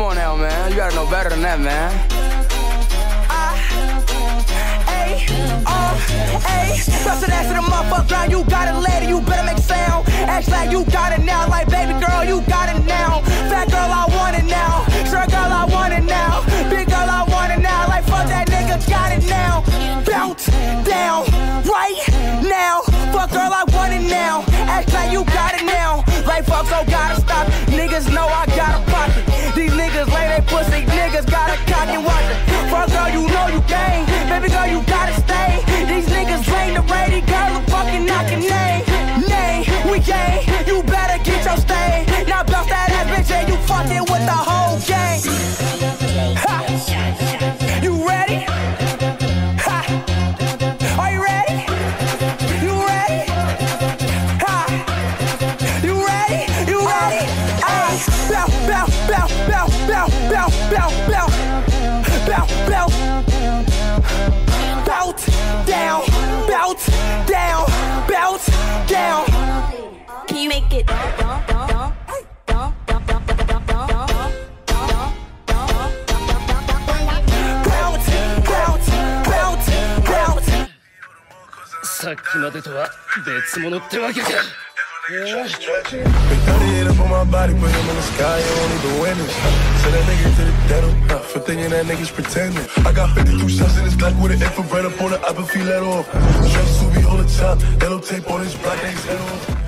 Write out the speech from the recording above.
Come on now, man. You gotta know better than that, man. Ay. An ass to the motherfucker ground, you got it later, you better make sound. Act like you got it now, like baby girl, you got it now. Fat girl, I want it now. Short girl, I want it now. Big girl, I want it now. Like fuck that nigga, got it now. Bounce down right now. Fuck girl, I want it now. Act like you got it now. Like fuck, so gotta stop. Niggas know I got gang. You better get your stay. Now bounce that ass bitch and you fucking with the whole gang. Ha! You ready? Ha! Are you ready? You ready? Ha! You ready? You ready? Ah! Bow, bow, bow, bow, bow, bow, bow, bow. Bow, bow. Bout down, bout down, bout down you make it? Dump, up on my body, put him in the sky, you don't need the windows. That nigga to the dental uh, for thinking that nigga's pretending. I got 52 shots in his Glock with an infrared up on the upper feet let off. Stress to be on the top, yellow tape on his black, they head off.